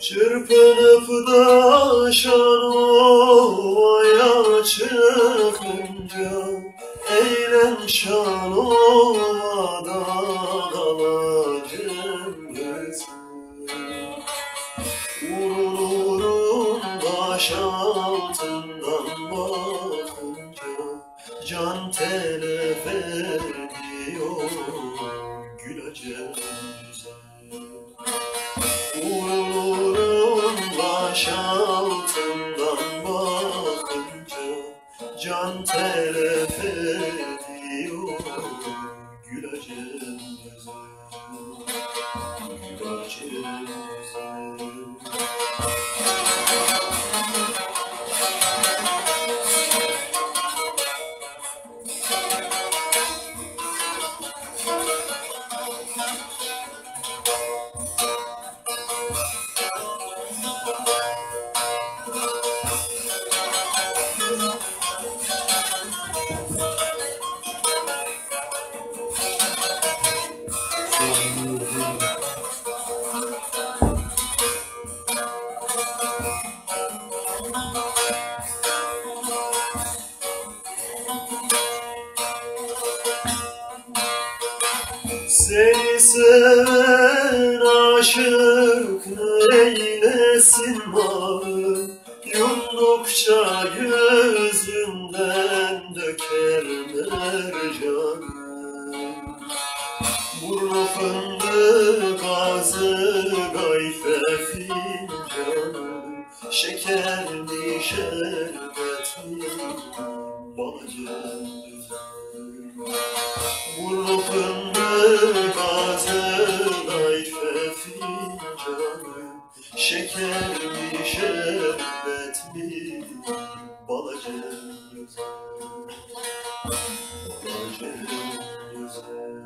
Çırpınıp daşan ovaya çıkınca Eğlen şan ovada kalacım Vurulurum baş altında telef ediyor. Güzel Vurulurum baş altından bakınca Can telef ediyor. Gülacağım güzel Seni seven aşık neylesin malı Yumdukça gözünden döker mercanı Burnu fındık ağzı gayfe fincanı Şeker mi şerbet mi olacak Burnu fındık bazen Şeker mi şerbet mi balacak güzel